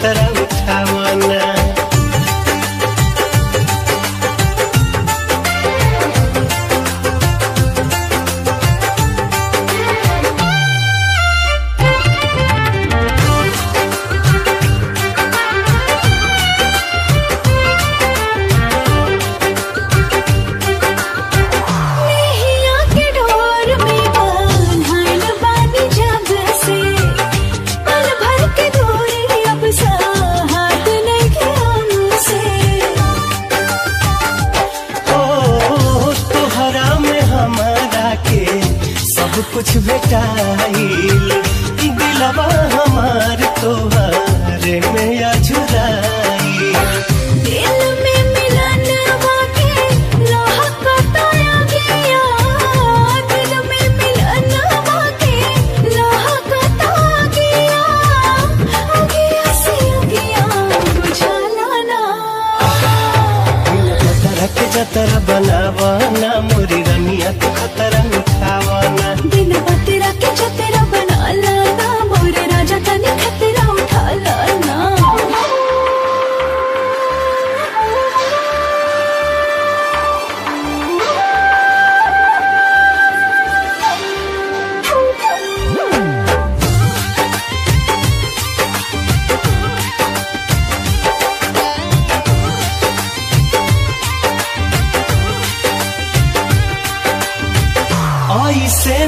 That Tarawa. कुछ भेटाइल दिलवा हमार तोहारे में आजू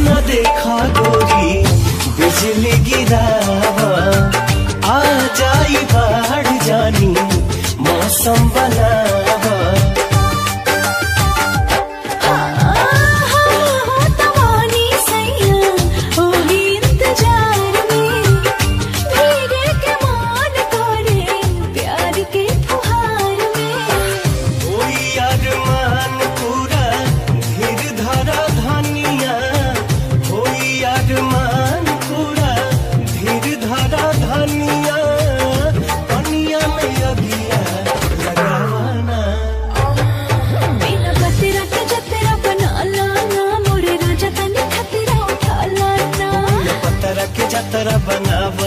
न देखा गोरी बिजली गिरावा। आ जाई बाढ़ जानी मौसम बना अरमान पूरा धीर धारा धनिया पनिया में अगिया लगावाना बिना पतरा के जतरा बना लाना मोरे राजा तने खतरा उठा लाना पतरा के जतरा बनावा